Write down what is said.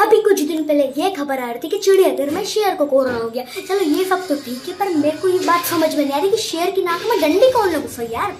अभी कुछ दिन पहले ये खबर आ रही थी कि चिड़ियाघर में शेर को कोरोना हो गया। चलो ये सब तो ठीक है, पर मेरे को ये बात समझ में नहीं आ रही कि शेर की नाक में डंडी कौन लग यार?